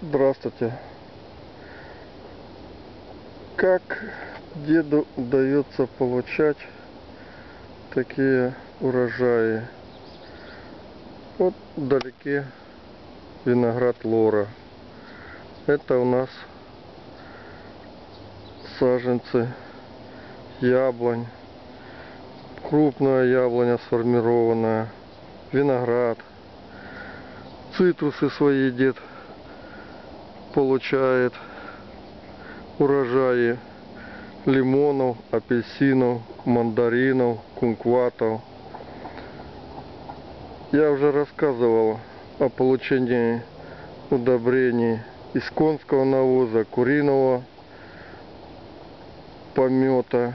Здравствуйте. Как деду удается получать такие урожаи? Вот вдалеке виноград Лора. Это у нас саженцы яблонь. Крупная яблоня сформированная. Виноград. Цитрусы свои дед получает урожаи лимонов, апельсинов, мандаринов, кумкватов. Я уже рассказывал о получении удобрений из конского навоза, куриного помета.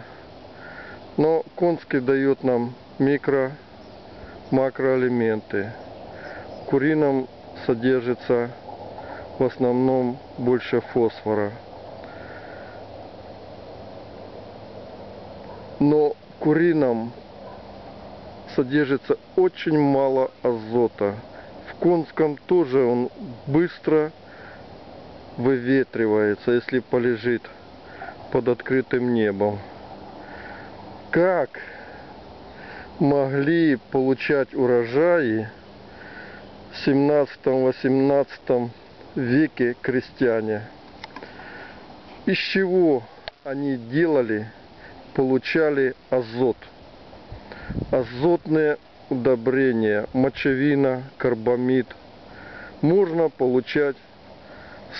Но конский дает нам микро, макроэлементы. В курином содержится в основном больше фосфора. Но в курином содержится очень мало азота. В конском тоже он быстро выветривается, если полежит под открытым небом. Как могли получать урожаи в 17-18 веке крестьяне? Из чего они делали, получали азот? Азотные удобрения, мочевина, карбамид можно получать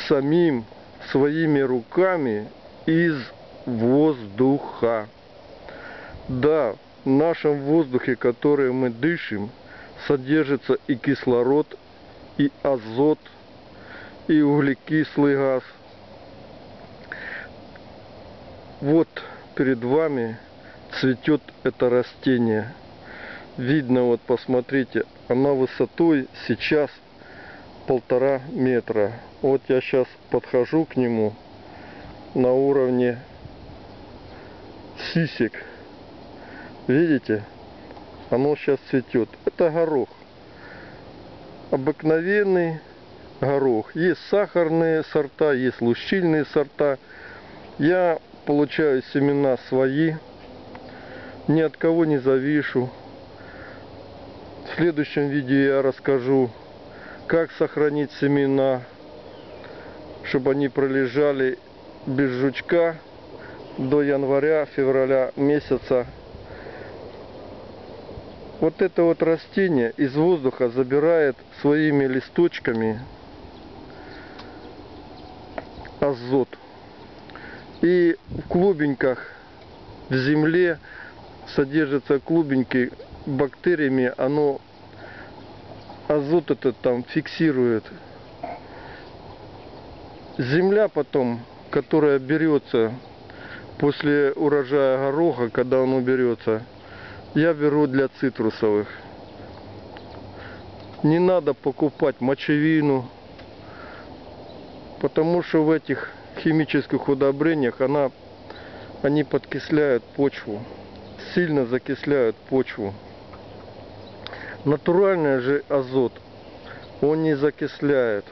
самим своими руками из воздуха. Да, в нашем воздухе, который мы дышим, содержится и кислород, и азот, и углекислый газ. Вот перед вами цветет это растение. Видно, вот посмотрите, она высотой сейчас полтора метра. Вот я сейчас подхожу к нему на уровне сисек. Видите? Оно сейчас цветет. Это горох. Обыкновенный горох. Есть сахарные сорта, есть лущильные сорта. Я получаю семена свои. Ни от кого не завишу. В следующем видео я расскажу, как сохранить семена, чтобы они пролежали без жучка до января-февраля месяца. Вот это вот растение из воздуха забирает своими листочками азот. И в клубеньках в земле содержатся клубеньки бактериями, оно азот этот там фиксирует. Земля потом которая берется после урожая гороха, когда он уберется, я беру для цитрусовых. Не надо покупать мочевину, потому что в этих химических удобрениях она, они подкисляют почву, сильно закисляют почву. Натуральный же азот, он не закисляет,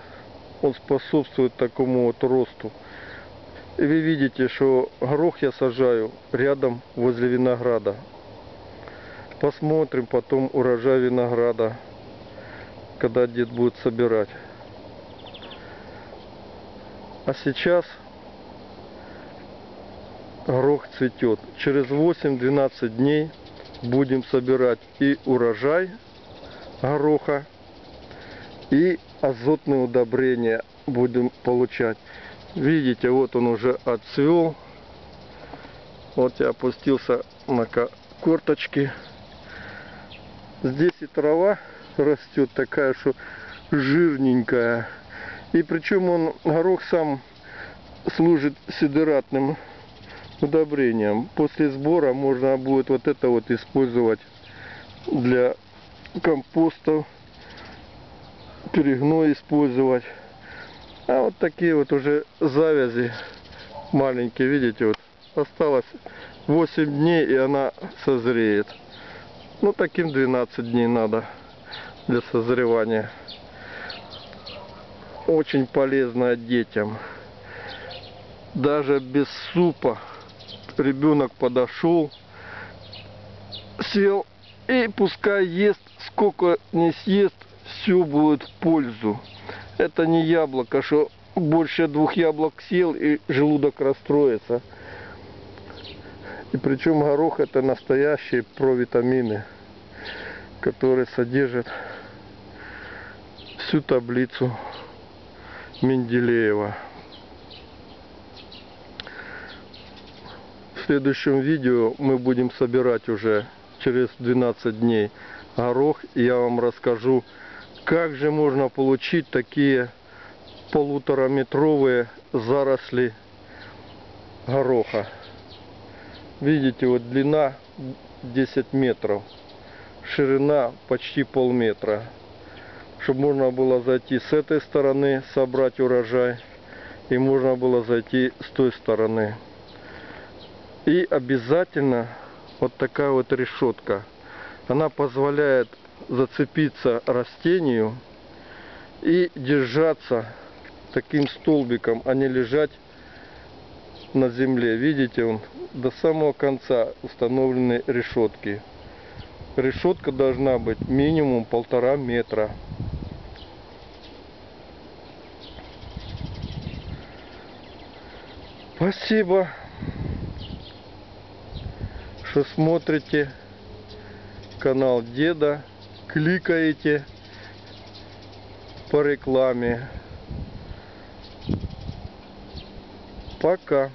он способствует такому вот росту. И вы видите, что горох я сажаю рядом возле винограда. Посмотрим потом урожай винограда, когда дед будет собирать. А сейчас горох цветет. Через 8-12 дней будем собирать и урожай гороха, и азотные удобрения будем получать. Видите, вот он уже отцвел. Вот я опустился на корточки. Здесь и трава растет такая, что жирненькая. И причем он, горох сам служит сидератным удобрением. После сбора можно будет вот это вот использовать для компоста, перегной использовать. А вот такие вот уже завязи маленькие, видите, вот осталось 8 дней и она созреет. Ну таким 12 дней надо для созревания. Очень полезная детям. Даже без супа ребенок подошел, сел и пускай ест, сколько не съест, все будет в пользу. Это не яблоко, что больше двух яблок съел и желудок расстроится. И причем горох это настоящие провитамины, которые содержат всю таблицу Менделеева. В следующем видео мы будем собирать уже через 12 дней горох. И я вам расскажу, как же можно получить такие полутораметровые заросли гороха. Видите, вот длина 10 метров, ширина почти полметра. Чтобы можно было зайти с этой стороны, собрать урожай, и можно было зайти с той стороны. И обязательно вот такая вот решетка. Она позволяет зацепиться растению и держаться таким столбиком, а не лежать на земле. Видите, он до самого конца установлены решетки. Решетка должна быть минимум полтора метра. Спасибо, что смотрите канал Деда, кликаете по рекламе. Пока.